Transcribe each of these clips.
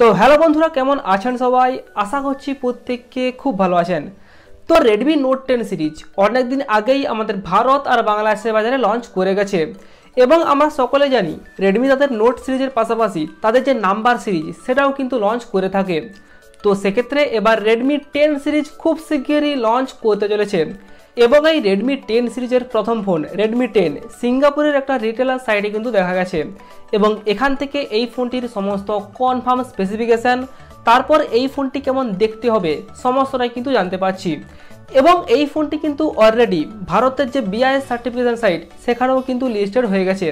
তো হ্যালো বন্ধুরা, কেমন আছেন সবাই? আশা করছি প্রত্যেককে খুব ভালো আছেন। তো রেডমি নোট টেন সিরিজ অনেকদিন আগেই আমাদের ভারত আর বাংলাদেশের বাজারে লঞ্চ করে গেছে। এবং আমরা সকলে জানি রেডমি তাদের নোট সিরিজের পাশাপাশি তাদের যে নাম্বার সিরিজ সেটাও কিন্তু লঞ্চ করে থাকে। তো সেক্ষেত্রে এবার রেডমি টেন সিরিজ খুব শিগগিরই লঞ্চ করতে চলেছে। এবং এই রেডমি টেন সিরিজের প্রথম ফোন রেডমি টেন সিঙ্গাপুরের একটা রিটেলার সাইটে কিন্তু দেখা গেছে। এবং এখান থেকে এই ফোনটির সমস্ত কনফার্ম স্পেসিফিকেশান তারপর এই ফোনটি কেমন দেখতে হবে, সমস্তটাই কিন্তু জানতে পারছি। এবং এই ফোনটি কিন্তু অলরেডি ভারতের যে বিআইএস সার্টিফিকেশন সাইট সেখানেও কিন্তু লিস্টেড হয়ে গেছে।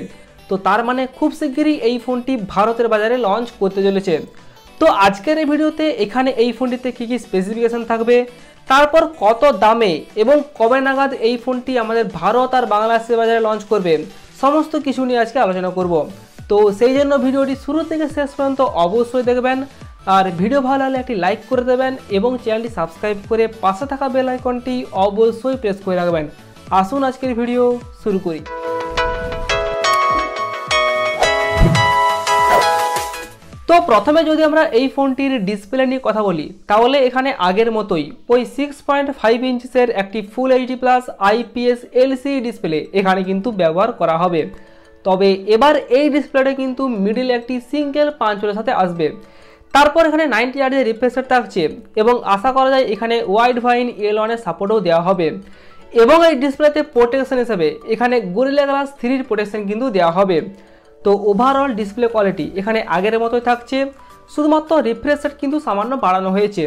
তো তার মানে খুব শিগগিরই এই ফোনটি ভারতের বাজারে লঞ্চ করতে চলেছে। তো আজকের এই ভিডিওতে এখানে এই ফোনটিতে কী কী স্পেসিফিকেশান থাকবে তারপর কত দামে এবং কবে নাগাদ এই ফোনটি আমাদের ভারত আর বাংলাদেশের বাজারে লঞ্চ করবে, সমস্ত কিছু নিয়ে আজকে আলোচনা করব। তো সেই জন্য ভিডিওটি শুরু থেকে শেষ পর্যন্ত অবশ্যই দেখবেন, আর ভিডিও ভালো লাগলে একটি লাইক করে দেবেন এবং চ্যানেলটি সাবস্ক্রাইব করে পাশে থাকা বেল আইকনটি অবশ্যই প্রেস করে রাখবেন। আসুন আজকের ভিডিও শুরু করি। তো প্রথমে যদি আমরা এই ফোনটির ডিসপ্লে নিয়ে কথা বলি, তাহলে এখানে আগের মতোই ওই সিক্স পয়েন্ট ফাইভ ইঞ্চের একটি full HD plus IPS LC display এখানে কিন্তু ব্যবহার করা হবে। তবে এবার এই ডিসপ্লেটা কিন্তু মিডিল একটি সিঙ্গেল পাঁচলের সাথে আসবে। তারপর এখানে নাইনটি আর্টের রিফ্রেশার থাকছে এবং আশা করা যায় এখানে ওয়াইড ভাইন এল ওয়ানের সাপোর্টও দেওয়া হবে। এবং এই ডিসপ্লেতে প্রোটেকশন হিসেবে এখানে গরিলা গ্লাস থ্রির প্রোটেকশন কিন্তু দেওয়া হবে। তো ওভারঅল ডিসপ্লে কোয়ালিটি এখানে আগের মতোই থাকছে, শুধুমাত্র রিফ্রেশ রেট কিন্তু সামান্য বাড়ানো হয়েছে।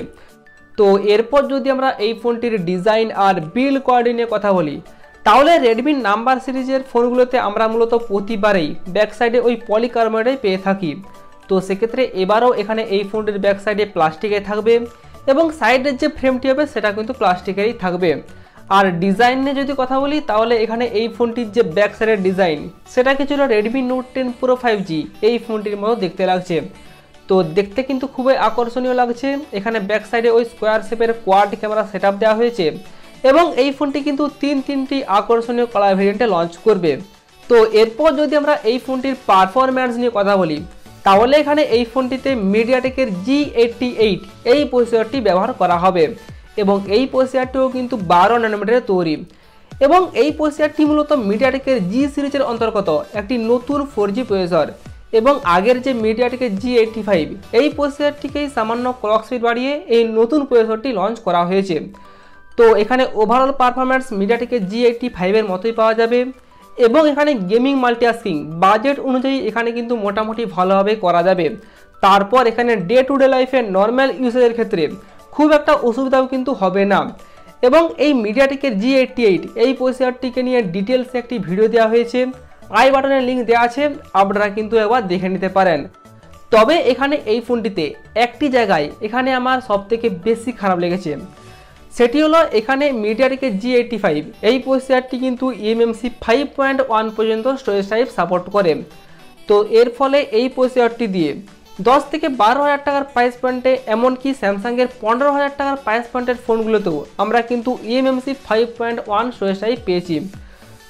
তো এরপর যদি আমরা এই ফোনটির ডিজাইন আর বিল কোয়ালিটি নিয়ে কথা বলি, তাহলে রেডমি নাম্বার সিরিজের ফোনগুলোতে আমরা মূলত প্রতিবারেই ব্যাক সাইডে ওই পলিকার্বনেটাই পেয়ে থাকি। তো সেক্ষেত্রে এবারও এখানে এই ফোনটির ব্যাক সাইডে প্লাস্টিকের থাকবে এবং সাইডের যে ফ্রেমটি হবে সেটা কিন্তু প্লাস্টিকেরই থাকবে। আর ডিজাইন নিয়ে যদি কথা বলি, তাহলে এখানে এই ফোনটির যে ব্যাক সাইডের ডিজাইন সেটা কিছুটা Redmi Note ten Pro five G এই ফোনটির মতো দেখতে লাগছে। তো দেখতে কিন্তু খুবই আকর্ষণীয় লাগছে। এখানে ব্যাক সাইডে ওই স্কোয়ার শেপের কোয়াড ক্যামেরা সেট দেওয়া হয়েছে এবং এই ফোনটি কিন্তু তিন তিনটি আকর্ষণীয় কালার ভেরিয়েন্টে লঞ্চ করবে। তো এরপর যদি আমরা এই ফোনটির পারফরম্যান্স নিয়ে কথা বলি, তাহলে এখানে এই ফোনটিতে মিডিয়াটেকের জি এইটটি এইট এই প্রসেসরটি ব্যবহার করা হবে। এবং এই প্রসেসরটিও কিন্তু বারো ন্যানোমিটারের তৈরি। এবং এই প্রসেসরটি মূলত মিডিয়াটেকের জি সিরিজের অন্তর্গত একটি নতুন ফোর জি প্রসেসর এবং আগের যে মিডিয়াটেকের জি এইটটি ফাইভ এই প্রসেসরটিকেই সামান্য ক্লক স্পিড বাড়িয়ে এই নতুন প্রসেসরটি লঞ্চ করা হয়েছে। তো এখানে ওভারঅল পারফরম্যান্স মিডিয়াটেকের জি এইটটি ফাইভের মতোই পাওয়া যাবে এবং এখানে গেমিং মাল্টিটাস্কিং বাজেট অনুযায়ী এখানে কিন্তু মোটামুটি ভালোভাবে করা যাবে। তারপর এখানে ডে টু ডে লাইফের নর্মাল ইউসেজের ক্ষেত্রে খুব একটা অসুবিধাও কিন্তু হবে না। এবং এই মিডিয়াটেকের জি এইটটি এইট এই প্রসেসরটিকে নিয়ে ডিটেলসে একটি ভিডিও দেওয়া হয়েছে। আই বাটনের লিঙ্ক দেওয়া আছে, আপনারা কিন্তু একবার দেখে নিতে পারেন। তবে এখানে এই ফোনটিতে একটি জায়গায় এখানে আমার সবথেকে বেশি খারাপ লেগেছে। সেটি হলো এখানে মিডিয়াটেকের জি এইটটি ফাইভ এই প্রসেসরটি কিন্তু ইএমএমসি ফাইভ পয়েন্ট ওয়ান পর্যন্ত স্টোরেজ টাইপ সাপোর্ট করে। তো এর ফলে এই প্রসেসরটি দিয়ে দশ থেকে বারো হাজার টাকার প্রাইস পয়েন্টে এমনকি স্যামসাংয়ের পনেরো হাজার টাকার প্রাইস পয়েন্টের ফোনগুলোতেও আমরা কিন্তু eMMC five point one type পেয়েছি।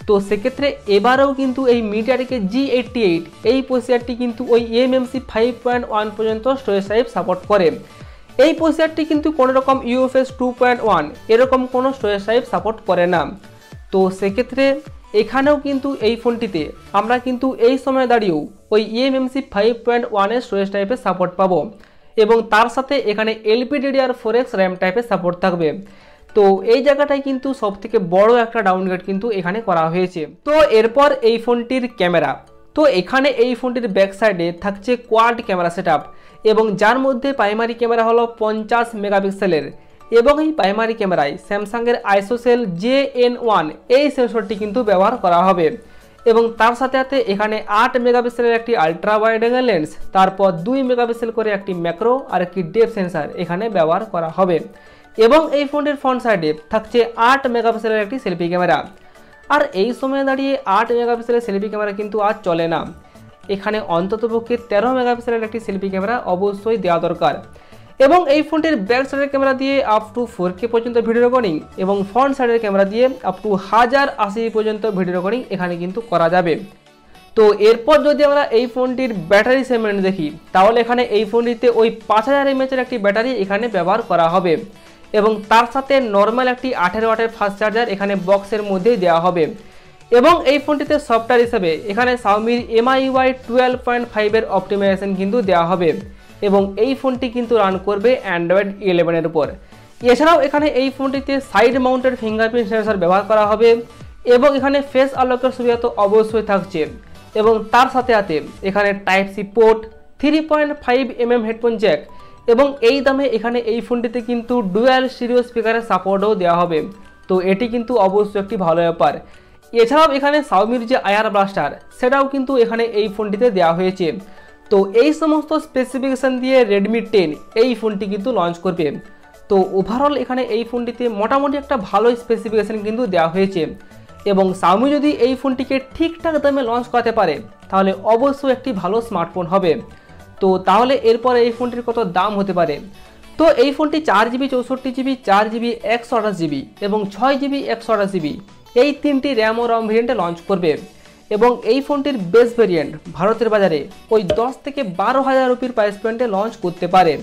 তো সেক্ষেত্রে এবারেও কিন্তু এই মিডিয়াটেকের জি এইটটি এইট এই প্রসেসরটি কিন্তু ওই ইএমএমসি ফাইভ পয়েন্ট ওয়ান পর্যন্ত স্টোরেজ টাইপ সাপোর্ট করে। এই প্রসেসরটি কিন্তু কোনো রকম ইউএফএস টু পয়েন্ট ওয়ান এরকম কোনো স্টোরেজ টাইপ সাপোর্ট করে না। তো সেক্ষেত্রে এখানেও কিন্তু এই ফোনটিতে আমরা কিন্তু এই সময় দাঁড়িয়েও ওই ইএমএমসি ফাইভ পয়েন্ট ওয়ানের স্টোরেজ টাইপের সাপোর্ট পাবো। এবং তার সাথে এখানে এলপিডিডিআর ফোর এক্স র্যাম টাইপের সাপোর্ট থাকবে। তো এই জায়গাটায় কিন্তু সব থেকে বড় একটা ডাউনগ্রেড কিন্তু এখানে করা হয়েছে। তো এরপর এই ফোনটির ক্যামেরা। তো এখানে এই ফোনটির ব্যাক সাইডে থাকছে কোয়াড ক্যামেরা সেট এবং যার মধ্যে প্রাইমারি ক্যামেরা হলো পঞ্চাশ মেগাপিক্সেলের। এবং এই প্রাইমারি ক্যামেরায় স্যামসাংয়ের আইসোসেল জে এন ওয়ান এই সেন্সরটি কিন্তু ব্যবহার করা হবে। এবং তার সাথে সাথে এখানে আট মেগাপিক্সেলের একটি আলট্রা ওয়াইড অ্যাঙ্গেল লেন্স তারপর দুই মেগাপিক্সেল করে একটি ম্যাক্রো আর একটি ডেপ সেন্সার এখানে ব্যবহার করা হবে। এবং এই ফোনটির ফ্রন্ট সাইডে থাকছে আট মেগাপিক্সেলের একটি সেলফি ক্যামেরা আর এই সময়ে দাঁড়িয়ে আট মেগাপিক্সেলের সেলফি ক্যামেরা কিন্তু আর চলে না। এখানে অন্ততপক্ষে তেরো মেগাপিক্সেলের একটি সেলফি ক্যামেরা অবশ্যই দেওয়া দরকার। এবং এই ফোনটির ব্যাক সাইডের ক্যামেরা দিয়ে আপ টু ফোর কে পর্যন্ত ভিডিও রেকর্ডিং এবং ফ্রন্ট সাইডের ক্যামেরা দিয়ে আপ টু হাজার আশি পর্যন্ত ভিডিও রেকর্ডিং এখানে কিন্তু করা যাবে। তো এরপর যদি আমরা এই ফোনটির ব্যাটারি সেগমেন্ট দেখি, তাহলে এখানে এই ফোনটিতে ওই পাঁচ হাজার এমএচের একটি ব্যাটারি এখানে ব্যবহার করা হবে এবং তার সাথে নর্মাল একটি আঠেরো ওয়াটের ফাস্ট চার্জার এখানে বক্সের মধ্যেই দেওয়া হবে। এবং এই ফোনটিতে সফটওয়্যার হিসেবে এখানে সাউমির এমআইওয়াই টুয়েলভ পয়েন্ট ফাইভের অপটিমাইজেশন কিন্তু দেওয়া হবে। এবং এই ফোনটি কিন্তু রান করবে অ্যান্ড্রয়েড ইলেভেনের উপর। এছাড়াও এখানে এই ফোনটিতে সাইড মাউন্টেড ফিঙ্গারপ্রিন্ট সেন্সর ব্যবহার করা হবে এবং এখানে ফেস আলোকের সুবিধা তো অবশ্যই থাকছে। এবং তার সাথে সাথে এখানে type C port three point five M M headphone jack এবং এই দামে এখানে এই ফোনটিতে কিন্তু ডুয়াল সিরিও স্পিকারের সাপোর্টও দেওয়া হবে। তো এটি কিন্তু অবশ্যই একটি ভালো ব্যাপার। এছাড়াও এখানে সাউমির যে আয়ার ব্লাস্টার সেটাও কিন্তু এখানে এই ফোনটিতে দেওয়া হয়েছে। তো এই সমস্ত স্পেসিফিকেশান দিয়ে রেডমি টেন এই ফোনটি কিন্তু লঞ্চ করবে। তো ওভারঅল এখানে এই ফোনটিতে মোটামুটি একটা ভালো স্পেসিফিকেশান কিন্তু দেওয়া হয়েছে। এবং সাউমি যদি এই ফোনটিকে ঠিকঠাক দামে লঞ্চ করাতে পারে, তাহলে অবশ্যই একটি ভালো স্মার্টফোন হবে। তো তাহলে এরপর এই ফোনটির কত দাম হতে পারে? তো এই ফোনটি চার জিবি চৌষট্টি জিবি চার জিবি একশো আঠাশ জিবি এবং ছয় জিবি একশো আঠাশ জিবি এই তিনটি র্যাম ও রম ভেরিয়েন্টে লঞ্চ করবে। এবং এই ফোনটির বেস ভেরিয়েন্ট ভারতের বাজারে ওই দশ থেকে বারো হাজার রুপির প্রাইস পয়েন্টে লঞ্চ করতে পারে।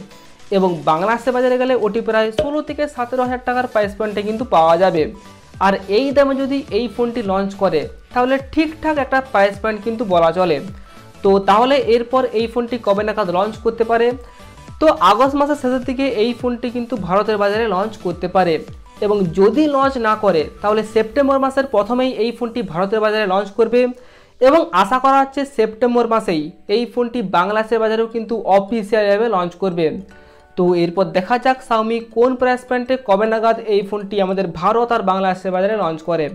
এবং বাংলাদেশের বাজারে গেলে ওটি প্রায় ষোলো থেকে সতেরো হাজার টাকার প্রাইস পয়েন্টে কিন্তু পাওয়া যাবে। আর এই দামে যদি এই ফোনটি লঞ্চ করে, তাহলে ঠিকঠাক একটা প্রাইস পয়েন্ট কিন্তু বলা চলে। তো তাহলে এরপর এই ফোনটি কবে নাগাদ লঞ্চ করতে পারে? তো আগস্ট মাসের শেষের দিকে এই ফোনটি কিন্তু ভারতের বাজারে লঞ্চ করতে পারে। এবং যদি লঞ্চ না করে, তাহলে সেপ্টেম্বর মাসের প্রথমেই এই ফোনটি ভারতের বাজারে লঞ্চ করবে। এবং আশা করা হচ্ছে সেপ্টেম্বর মাসেই এই ফোনটি বাংলাদেশের বাজারেও কিন্তু অফিসিয়ালভাবে লঞ্চ করবে। তো এরপর দেখা যাক সাউমি কোন প্রাইস পয়েন্টে কবে নাগাদ এই ফোনটি আমাদের ভারত আর বাংলাদেশের বাজারে লঞ্চ করে।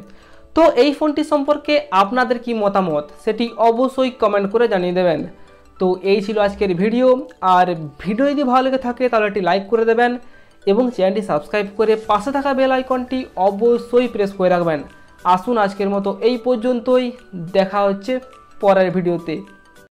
তো এই ফোনটি সম্পর্কে আপনাদের কি মতামত, সেটি অবশ্যই কমেন্ট করে জানিয়ে দেবেন। তো এই ছিল আজকের ভিডিও। আর ভিডিও যদি ভালো লেগে থাকে, তাহলে একটি লাইক করে দেবেন। এবং চ্যানেলটি সাবস্ক্রাইব করে পাশে থাকা বেল আইকনটি অবশ্যই প্রেস করে রাখবেন। আসুন আজকের মতো এই পর্যন্তই। দেখা হচ্ছে পরের ভিডিওতে।